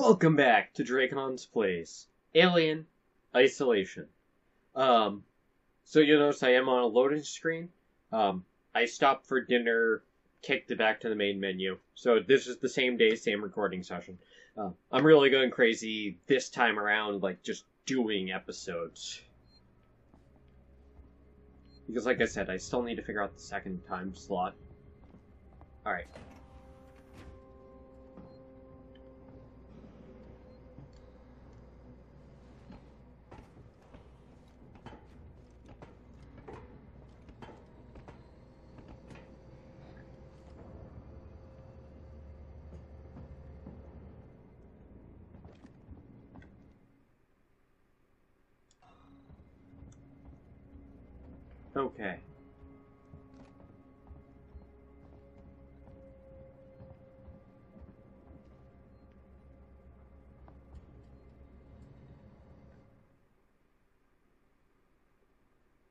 Welcome back to Dracun's Plays. Alien Isolation. Um, so you'll notice I am on a loading screen. Um, I stopped for dinner, kicked it back to the main menu. So this is the same day, same recording session. Uh, I'm really going crazy this time around, like just doing episodes. Because like I said, I still need to figure out the second time slot. Alright.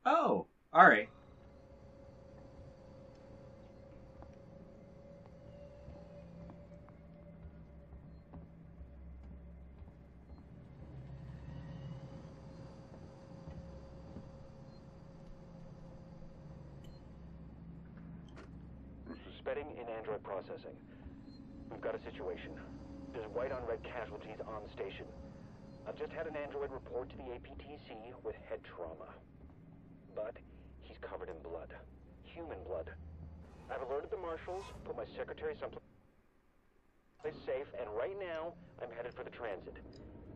Oh, alright. Suspending in Android processing. We've got a situation. There's white on red casualties on station. I've just had an android report to the APTC with head trauma. But he's covered in blood. Human blood. I've alerted the marshals, put my secretary someplace safe, and right now, I'm headed for the transit.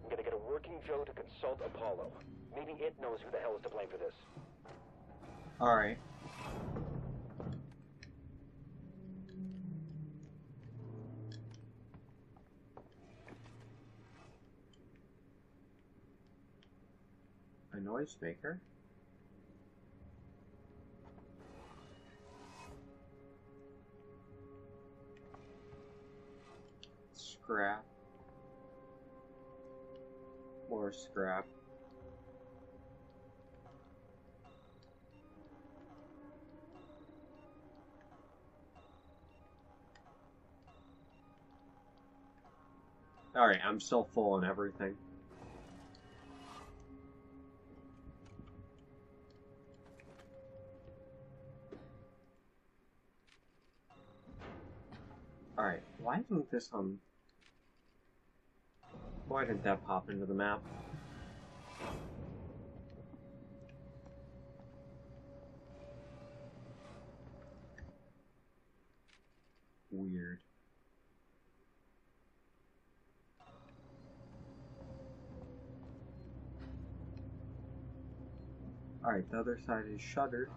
I'm gonna get a working Joe to consult Apollo. Maybe it knows who the hell is to blame for this. Alright. A noisemaker? Scrap. More scrap. Alright, I'm still full on everything. Alright, why isn't this on... Why didn't that pop into the map? Weird. Alright, the other side is shuttered.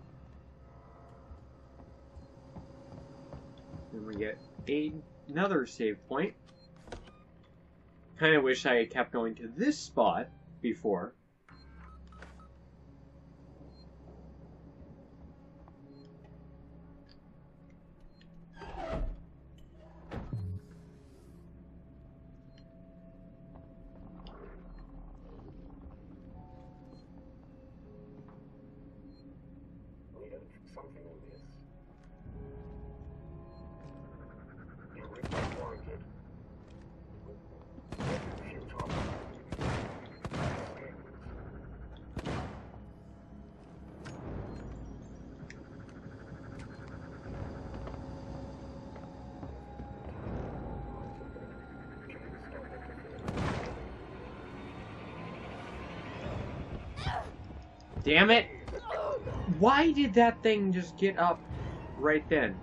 Then we get a, another save point. Kind of wish I had kept going to this spot before. Something Damn it! Why did that thing just get up right then?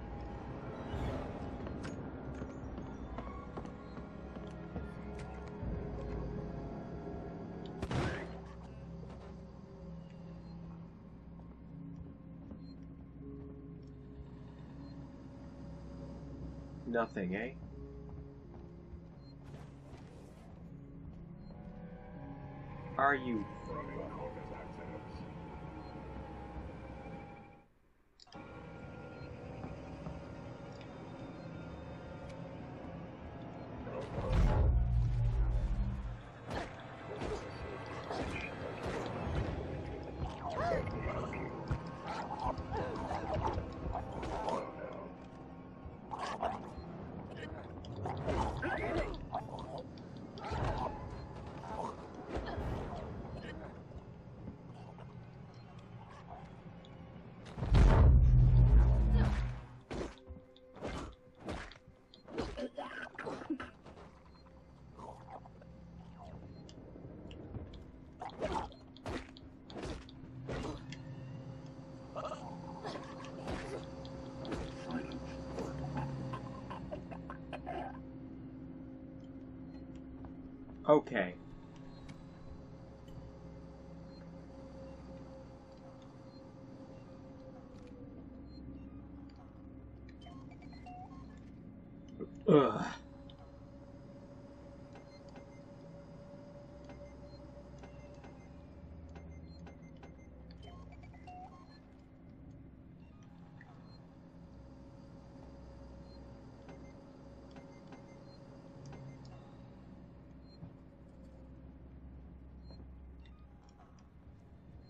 Nothing, eh? Are you Okay. Ugh.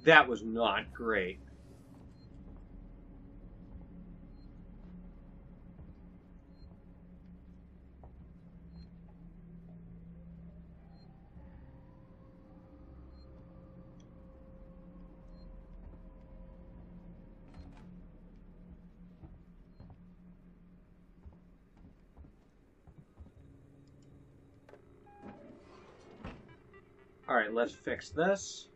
That was not great. Alright, let's fix this.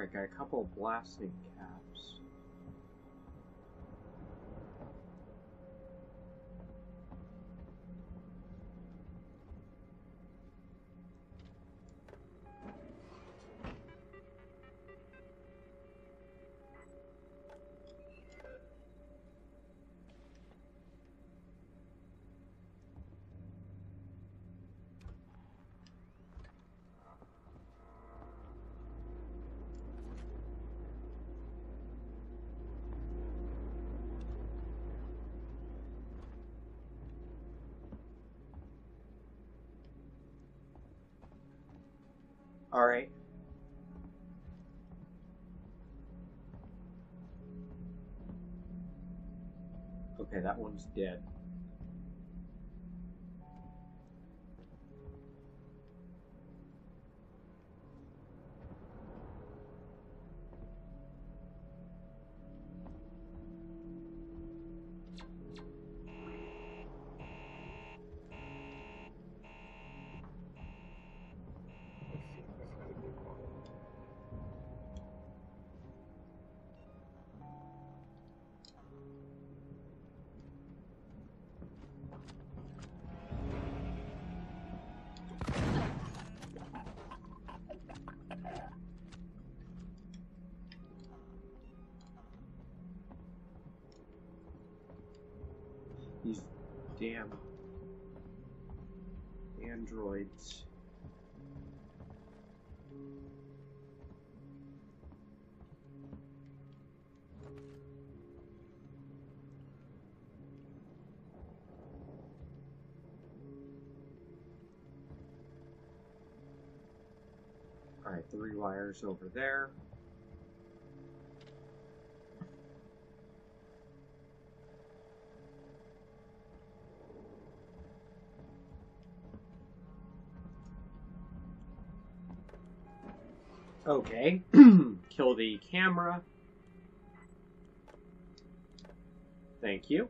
Alright, got a couple blasting dead. These damn androids. Alright, three wires over there. Okay. Kill the camera. Thank you.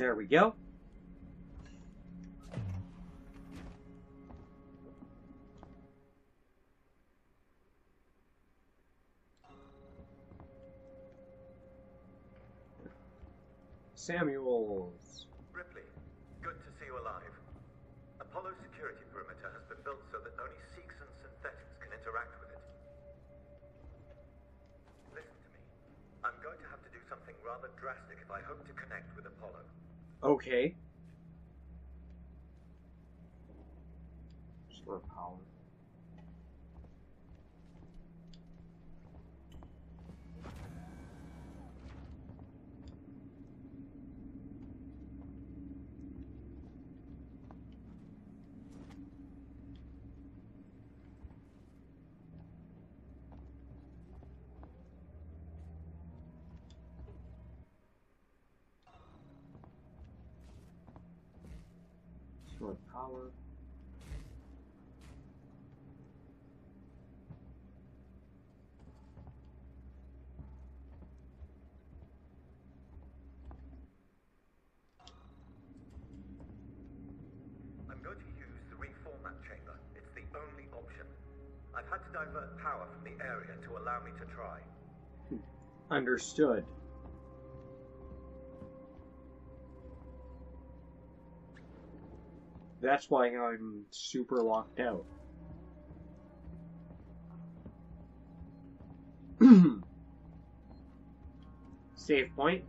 There we go. Samuels. for a pound. Short power. Divert power from the area to allow me to try. Hmm. Understood. That's why I'm super locked out. Save point.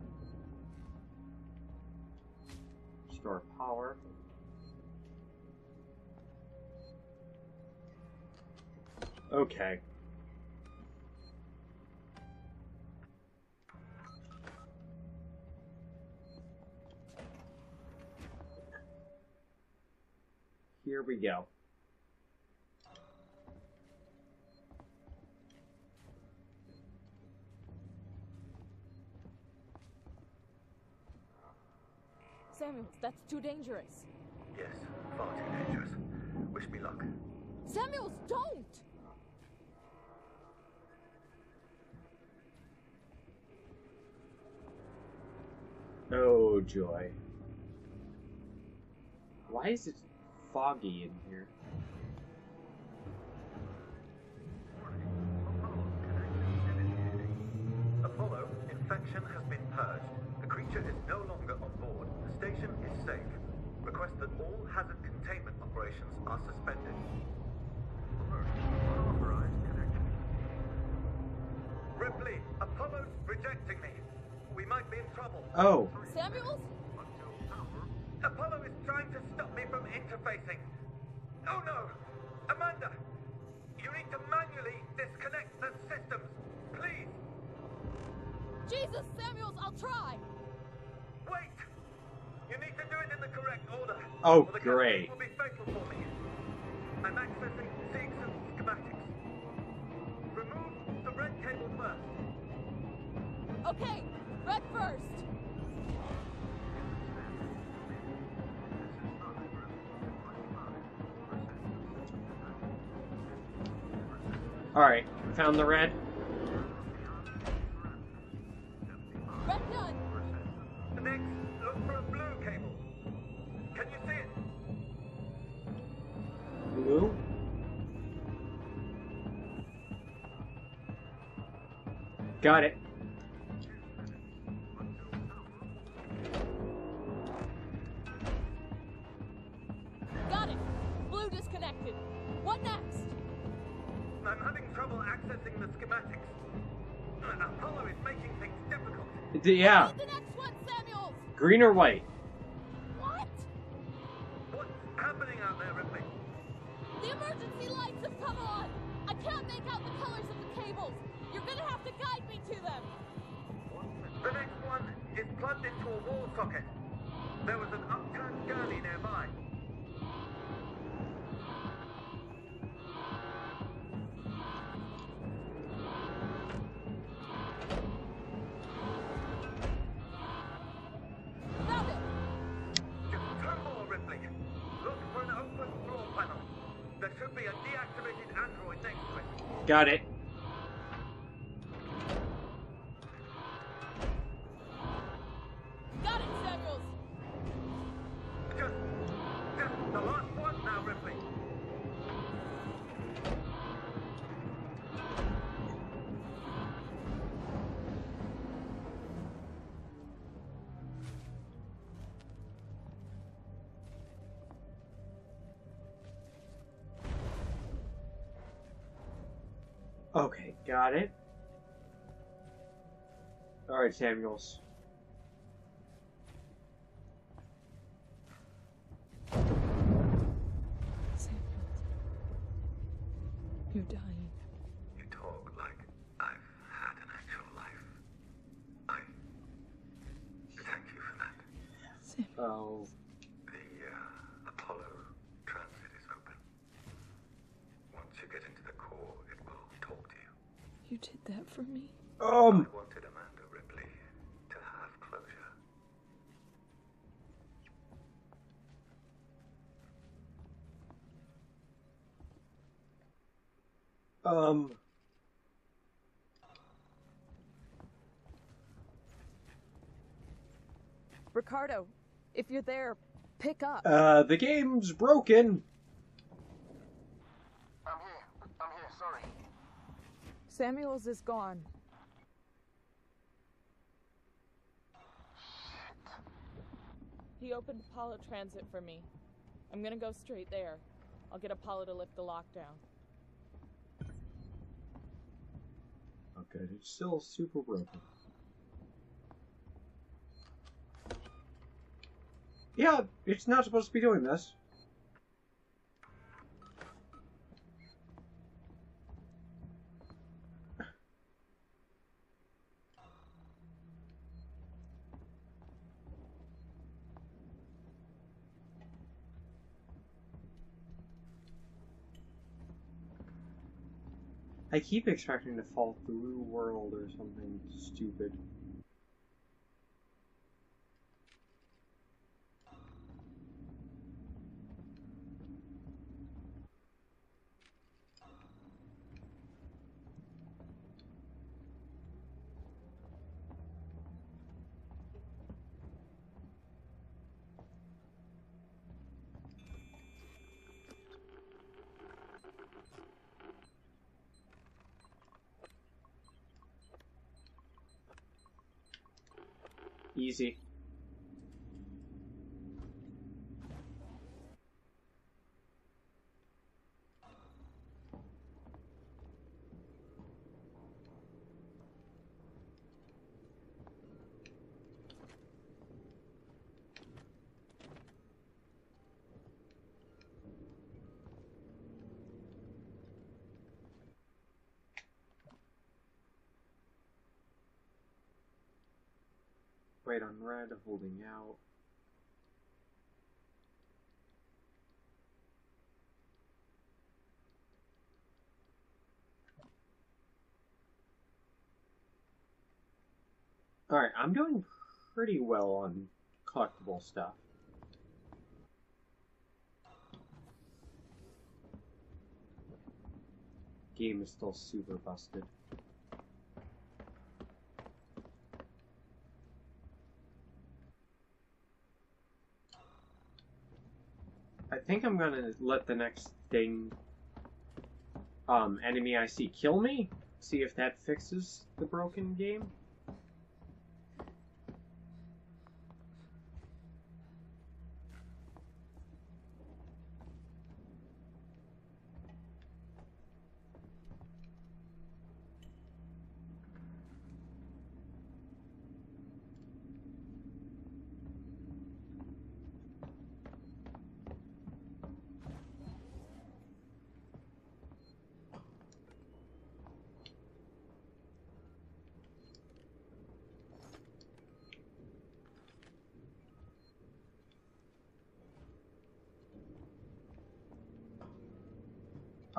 Store power. Okay. Here we go. Samuels, that's too dangerous. Yes, far too dangerous. Wish me luck. Samuels, don't! Oh joy. Why is it foggy in here? Apollo, infection has been purged. The creature is no longer on board. The station is safe. Request that all hazard containment operations are suspended. Ripley, Apollo's rejecting me. We might be in trouble. Oh, Samuels? Apollo is trying to stop me from interfacing. Oh no! Amanda! You need to manually disconnect the systems. Please! Jesus, Samuels, I'll try! Wait! You need to do it in the correct order. Oh, or the great. will be fatal for me. I'm accessing Seegson's schematics. Remove the red cable first. Okay, red first! alright. Found the red. Red done! Next, look for a blue cable. Can you see it? Blue. Got it. I'm having trouble accessing the schematics. Uh, Apollo is making things difficult. D- yeah. The next one, Samuels! Green or white? What? What's happening out there, Ripley? The emergency lights have come on! I can't make out the colors of the cables. You're gonna have to guide me to them. The next one is plugged into a wall socket. There was an upturned gurney nearby. Got it, Okay, got it. Alright, Samuels. Samuels. You're dying. You talk like I've had an actual life. I thank you for that. Samuels. Oh. The uh, Apollo transit is open. Once you get into the core, it will talk to you. You did that for me? Um. I wanted Amanda Ripley to have closure. Um. Ricardo, if you're there, pick up. Uh, the game's broken. I'm here. I'm here. Sorry. Samuels is gone. He opened Apollo Transit for me. I'm gonna go straight there. I'll get Apollo to lift the lockdown. Okay, it's still super broken. Yeah, it's not supposed to be doing this. I keep expecting to fall through world or something stupid. Easy. On red, holding out. Alright, I'm doing pretty well on collectible stuff. Game is still super busted. I think I'm gonna let the next thing, um, enemy I see kill me. See if that fixes the broken game.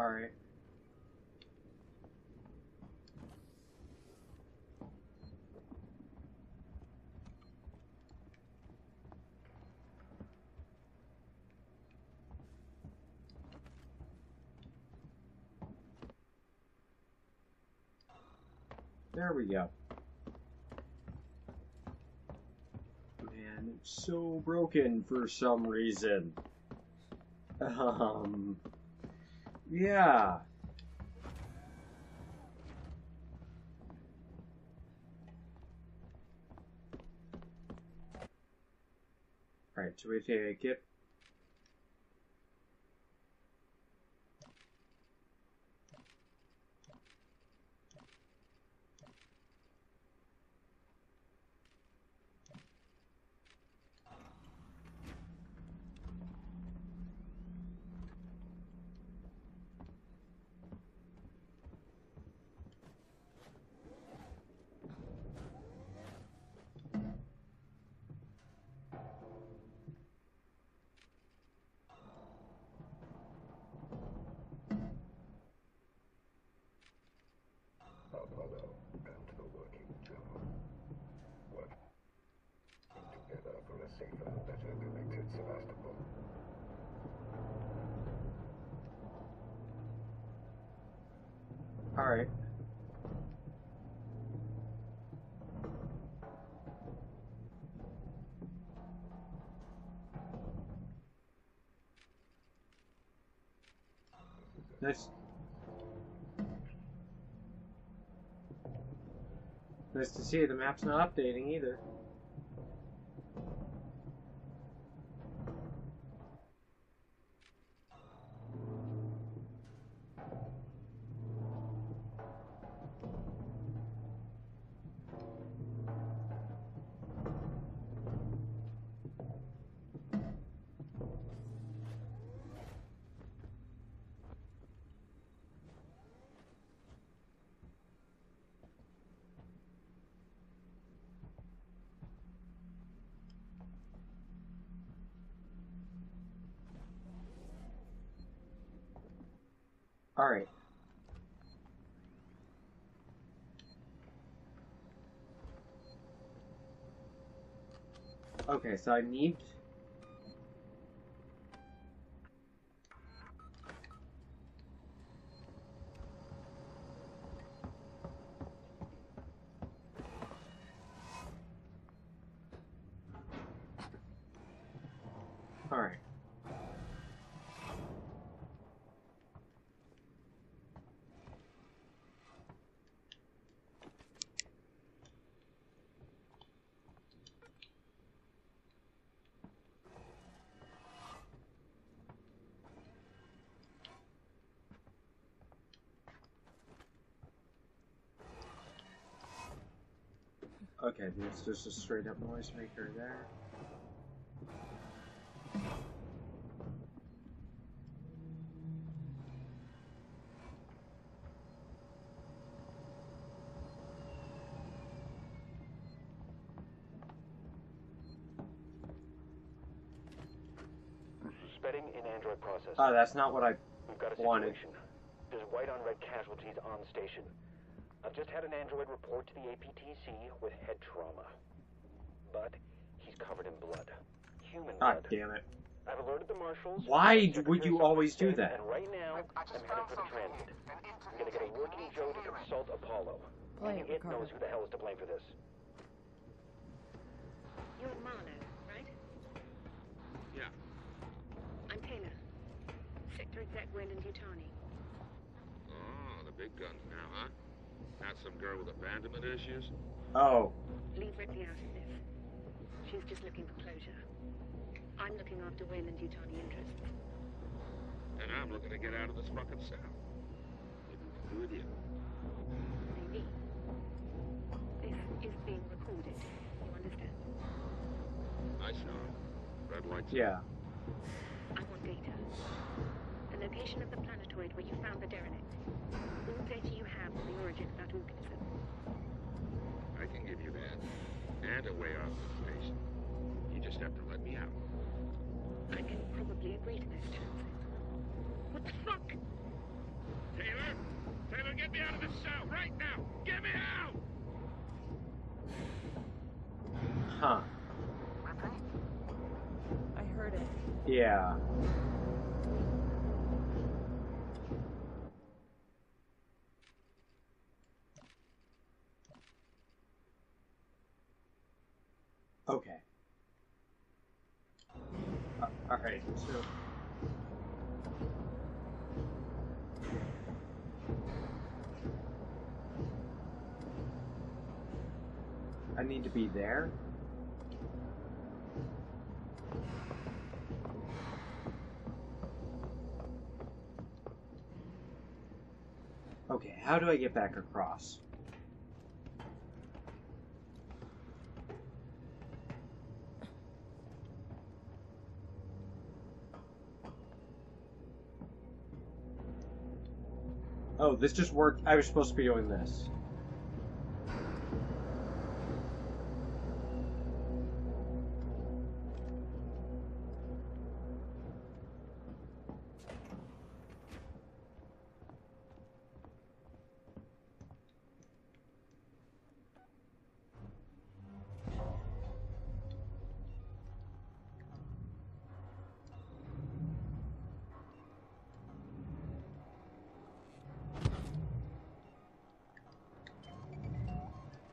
Alright. There we go. Man, it's so broken for some reason. Um... Yeah. Alright, so we take it. Alright. Nice. Nice to see the map's not updating either. Okay, so I need... Alright. Okay, there's just a straight up noisemaker there. Suspending in Android processing. Oh, that's not what I. We've got a wanted. situation. There's white on red casualties on station. I've just had an android report to the APTC with head trauma. But he's covered in blood. Human God blood. damn it. I've alerted the marshals. Why would you always do that? And right now, I, I I'm just headed found for the transit. I'm gonna get a working Joe to consult Apollo. Blame Only it Ricardo. knows who the hell is to blame for this. You're Marlowe, right? Yeah. I'm Taylor. Sector Exec Weyland-Yutani. Oh, the big guns now, huh? Not some girl with abandonment issues? Oh, Leave Ripley out of this. She's just looking for closure. I'm looking after Weyland-Yutani interests. And I'm looking to get out of this fucking cell. Maybe we can do a deal. Maybe. This is being recorded. You understand? I saw. Red lights. yeah. I want data. The location of the planetoid where you found the derelict. All data you have on the origin of that organism. I can give you that. And a way off the station. You just have to let me out. I can probably agree to those terms. What the fuck? Taylor! Taylor, get me out of this cell right now! Get me out! Huh. I heard it. Yeah. Okay. Uh, Alright, so. I need to be there? Okay, how do I get back across? Oh, this just worked. I was supposed to be doing this.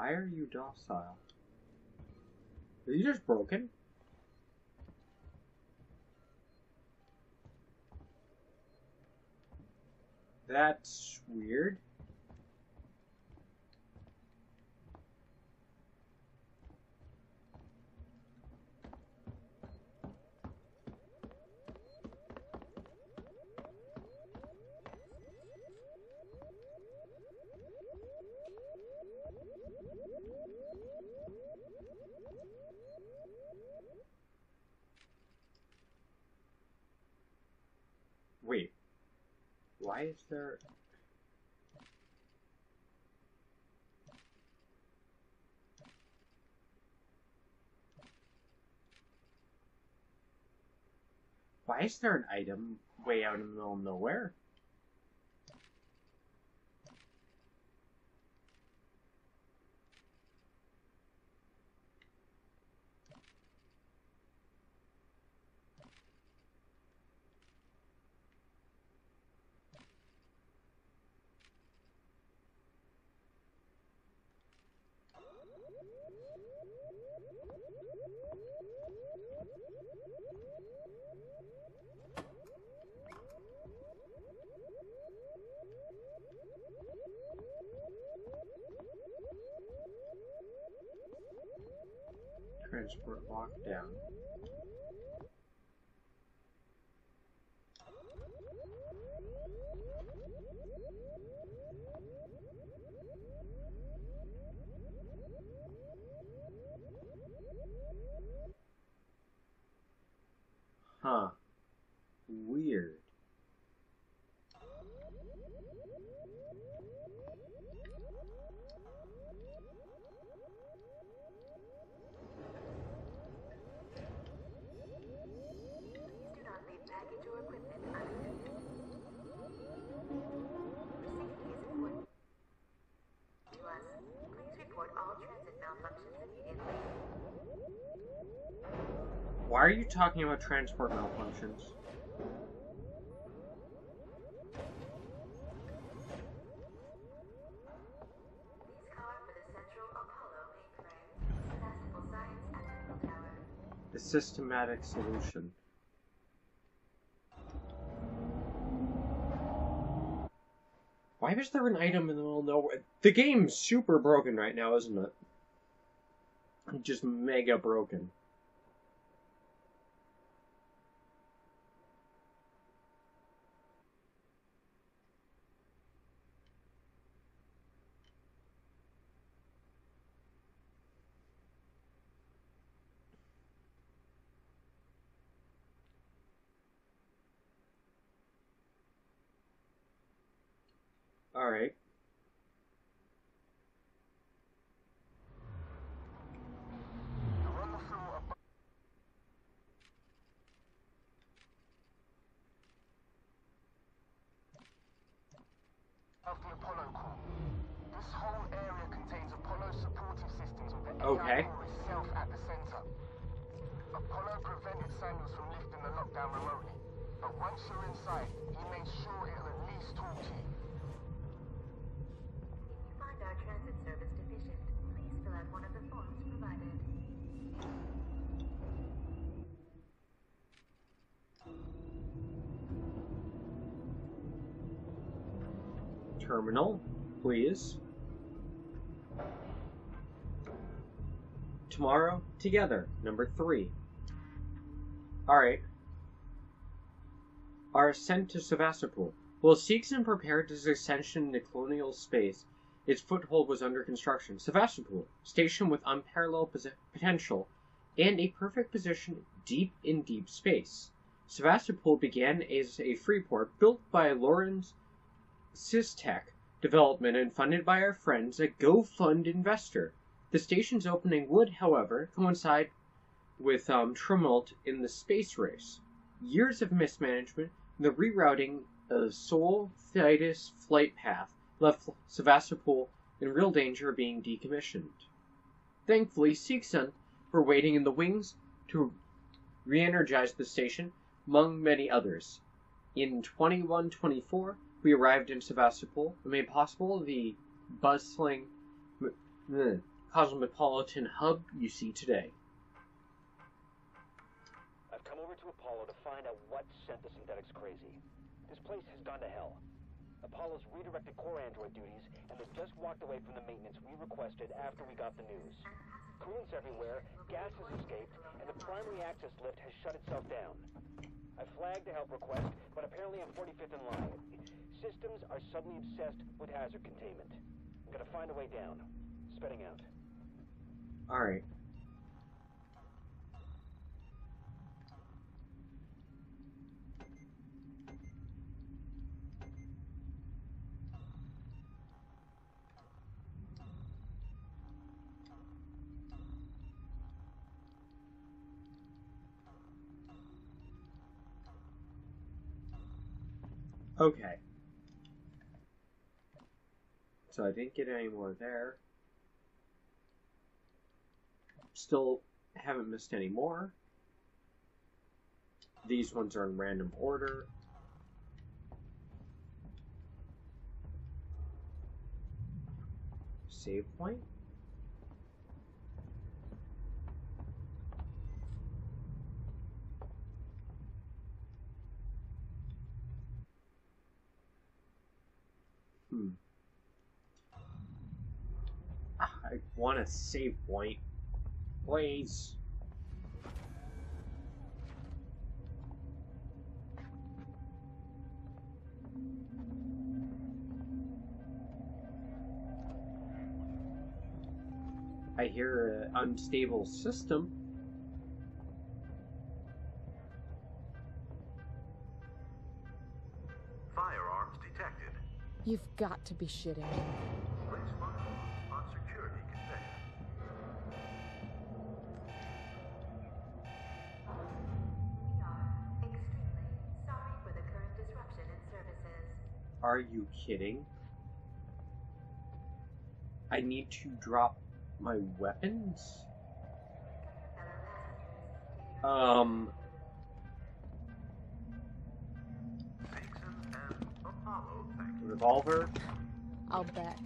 Why are you docile? Are you just broken? That's weird. Wait. Why is there... Why is there an item way out in the middle of nowhere? Transport lockdown. Huh. Weird. Do not leave baggage or equipment unattended. Safety is important to us. Please report all transit malfunctions immediately. Why are you talking about transport malfunctions? The systematic solution. Why is there an item in the middle of nowhere? The game's super broken right now, isn't it? Just mega broken. Alright. You're on the floor above. Of the Apollo core. This whole area contains Apollo supportive systems with the Okay. AI core itself at the center. Apollo prevented Samuels from lifting the lockdown remotely. But once you're inside, he made sure it'll at least talk to you. If you find our transit service deficient, please fill out one of the forms provided. Terminal, please. Tomorrow, together. Number three. Alright. Our ascent to Sevastopol. While Seegson prepared his ascension into colonial space, its foothold was under construction. Sevastopol, station with unparalleled potential and a perfect position deep in deep space. Sevastopol began as a free port built by Lorenz SysTech Development and funded by our friends at GoFund Investor. The station's opening would, however, coincide with um, tumult in the space race. Years of mismanagement the rerouting of Sol Thetis flight path left Sevastopol in real danger of being decommissioned. Thankfully, Seegson were waiting in the wings to re-energize the station, among many others. In 2124, we arrived in Sevastopol and made possible the bustling cosmopolitan hub you see today. Over to Apollo to find out what sent the synthetics crazy. This place has gone to hell. Apollo's redirected core android duties, and they've just walked away from the maintenance we requested after we got the news. Coolant's everywhere, gas has escaped, and the primary access lift has shut itself down. I flagged a help request, but apparently I'm 45th in line. Systems are suddenly obsessed with hazard containment. I'm gonna find a way down. Spitting out. Alright. Okay. So I didn't get any more there. Still haven't missed any more. These ones are in random order. Save point? Hmm. I want a save point. Please. I hear an unstable system. You've got to be shitting me. Place marshal on security conveyed. Extremely sorry for the current disruption in services. Are you kidding? I need to drop my weapons? Um, Nixon and Apollo, thank you. Revolver? I'll bet.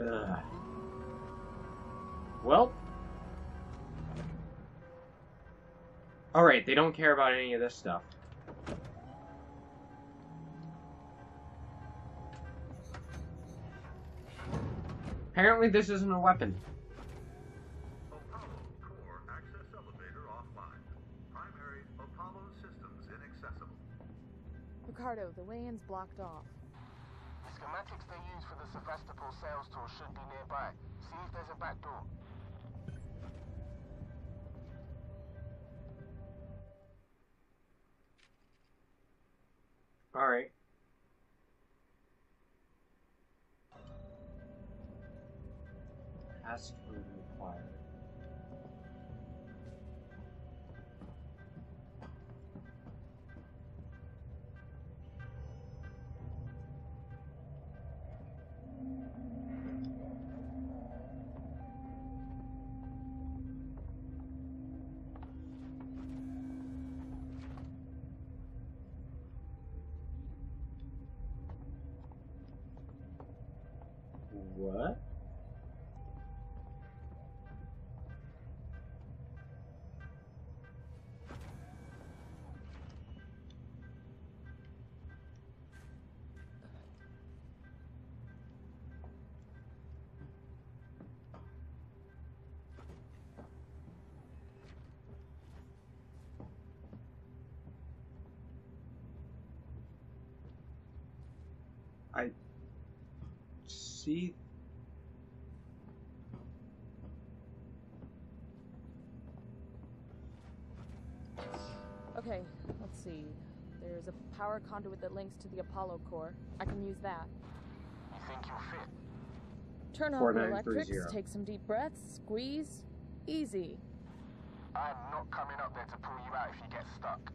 Ugh. Well. Alright, they don't care about any of this stuff. Apparently this isn't a weapon. Ricardo, the way-in's blocked off. The schematics they use for the Sevastopol sales tour should be nearby. See if there's a back door. Alright. Passcode required. What? I see. Let's see. There's a power conduit that links to the Apollo core. I can use that. You think you'll fit? Turn off the 4930. electrics, take some deep breaths, squeeze. Easy. I'm not coming up there to pull you out if you get stuck.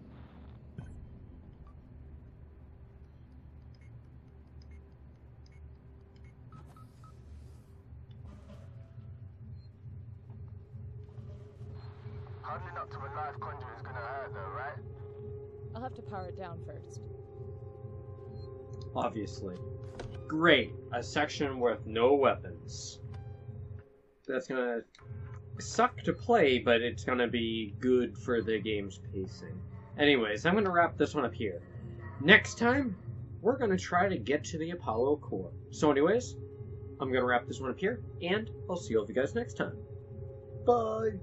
Huddling up to a live conduit have to power it down first. Obviously. Great. A section with no weapons. That's gonna suck to play, but it's gonna be good for the game's pacing. Anyways, I'm gonna wrap this one up here. Next time, we're gonna try to get to the Apollo core. So, anyways, I'm gonna wrap this one up here, and I'll see all of you guys next time. Bye!